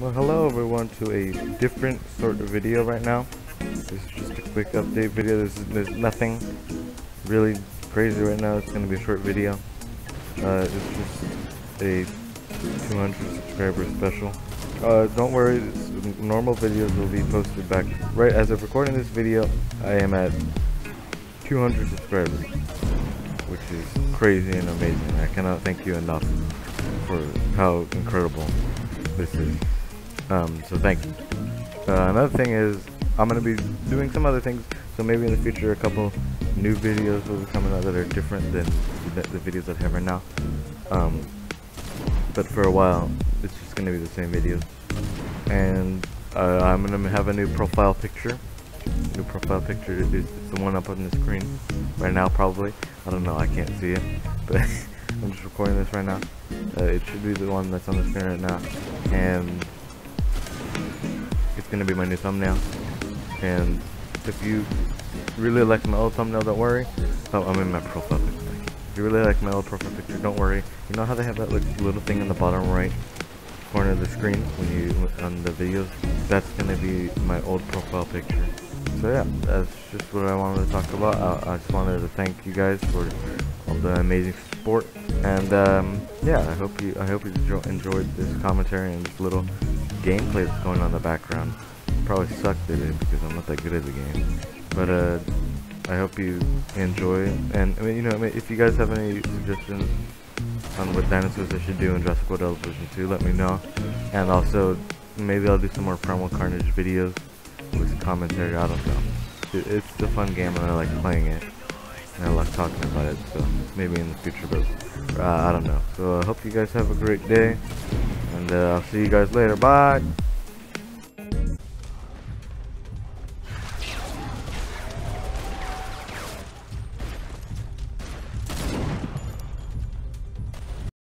Well, hello everyone to a different sort of video right now. This is just a quick update video. This is, there's nothing really crazy right now. It's going to be a short video. Uh, it's just a 200 subscriber special. Uh, don't worry, normal videos will be posted back. Right as of recording this video, I am at 200 subscribers, which is crazy and amazing. I cannot thank you enough for how incredible this is. Um, so thank you. Uh, another thing is, I'm going to be doing some other things, so maybe in the future a couple new videos will be coming out that are different than the, the videos that I have right now. Um, but for a while, it's just going to be the same videos. And uh, I'm going to have a new profile picture. New profile picture is the one up on the screen right now, probably. I don't know, I can't see it, but I'm just recording this right now. Uh, it should be the one that's on the screen right now. And it's gonna be my new thumbnail. And if you really like my old thumbnail, don't worry. Oh, I'm in my profile picture. If you really like my old profile picture, don't worry. You know how they have that little thing in the bottom right corner of the screen when you on the videos? That's gonna be my old profile picture. So yeah, that's just what I wanted to talk about. I, I just wanted to thank you guys for all the amazing support, and um, yeah, I hope you I hope you enjoyed this commentary and this little gameplay that's going on in the background. Probably sucked at it because I'm not that good at the game. But uh, I hope you enjoy. And I mean, you know, I mean, if you guys have any suggestions on what dinosaurs I should do in Jurassic World Evolution 2, let me know. And also, maybe I'll do some more Primal Carnage videos with commentary. I don't know. It's a fun game and I like playing it. And I like talking about it, so maybe in the future, but uh, I don't know. So I hope you guys have a great day. And uh, I'll see you guys later. Bye.